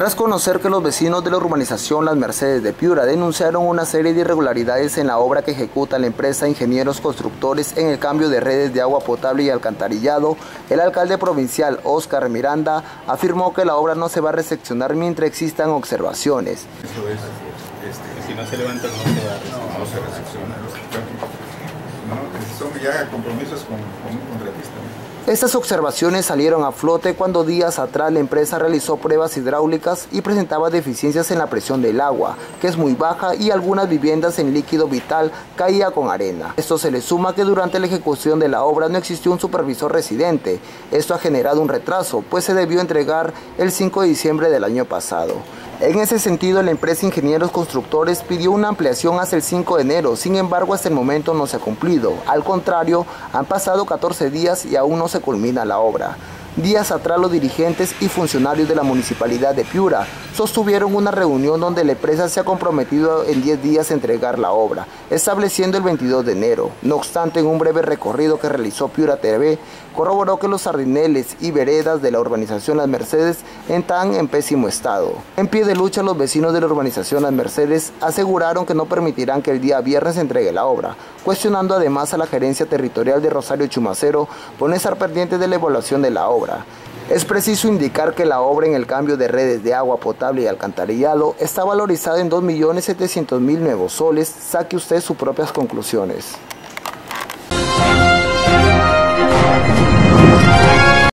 Tras conocer que los vecinos de la urbanización Las Mercedes de Piura denunciaron una serie de irregularidades en la obra que ejecuta la empresa Ingenieros Constructores en el cambio de redes de agua potable y alcantarillado, el alcalde provincial Óscar Miranda afirmó que la obra no se va a recepcionar mientras existan observaciones. Eso es, este, si no se levanta no se va a no, se recepciona. No, son ya compromisos con, con un contratista. Estas observaciones salieron a flote cuando días atrás la empresa realizó pruebas hidráulicas y presentaba deficiencias en la presión del agua, que es muy baja y algunas viviendas en líquido vital caía con arena. Esto se le suma que durante la ejecución de la obra no existió un supervisor residente. Esto ha generado un retraso, pues se debió entregar el 5 de diciembre del año pasado. En ese sentido, la empresa Ingenieros Constructores pidió una ampliación hasta el 5 de enero, sin embargo hasta el momento no se ha cumplido. Al contrario, han pasado 14 días y aún no se culmina la obra. Días atrás los dirigentes y funcionarios de la Municipalidad de Piura sostuvieron una reunión donde la empresa se ha comprometido en 10 días a entregar la obra, estableciendo el 22 de enero. No obstante, en un breve recorrido que realizó Piura TV, corroboró que los sardineles y veredas de la urbanización Las Mercedes están en pésimo estado. En pie de lucha, los vecinos de la urbanización Las Mercedes aseguraron que no permitirán que el día viernes se entregue la obra, cuestionando además a la gerencia territorial de Rosario Chumacero por no estar pendiente de la evaluación de la obra es preciso indicar que la obra en el cambio de redes de agua potable y alcantarillado está valorizada en 2.700.000 nuevos soles. Saque usted sus propias conclusiones.